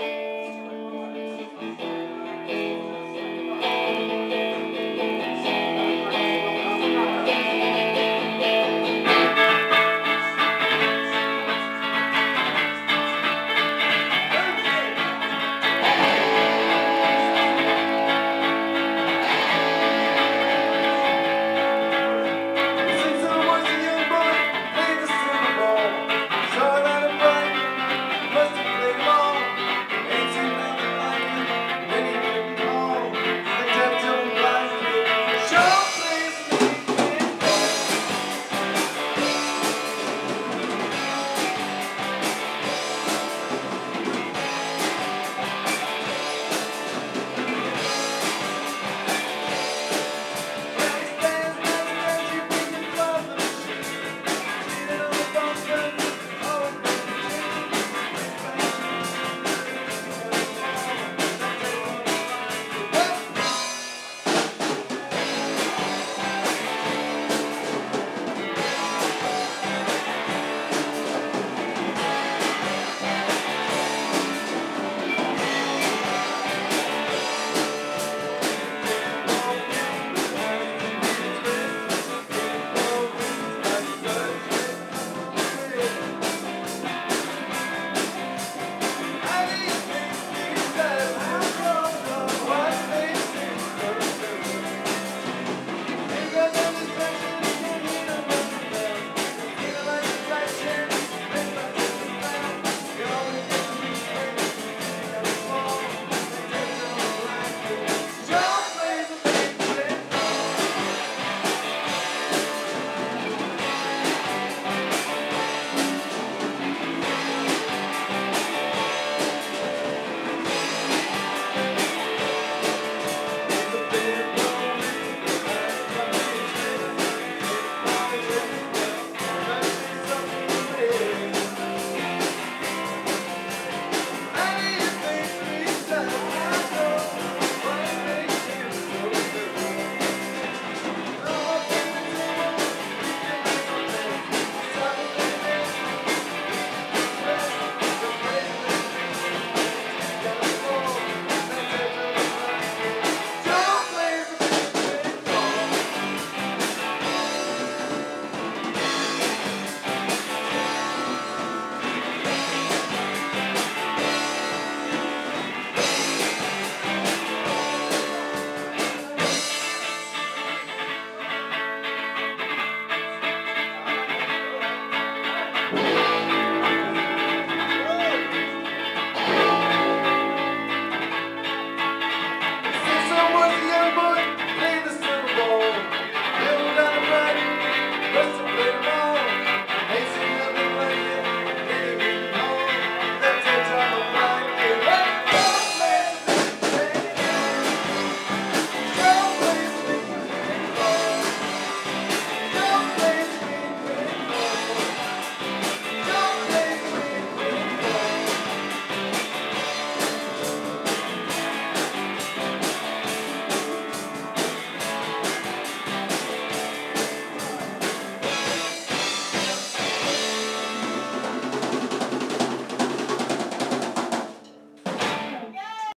again.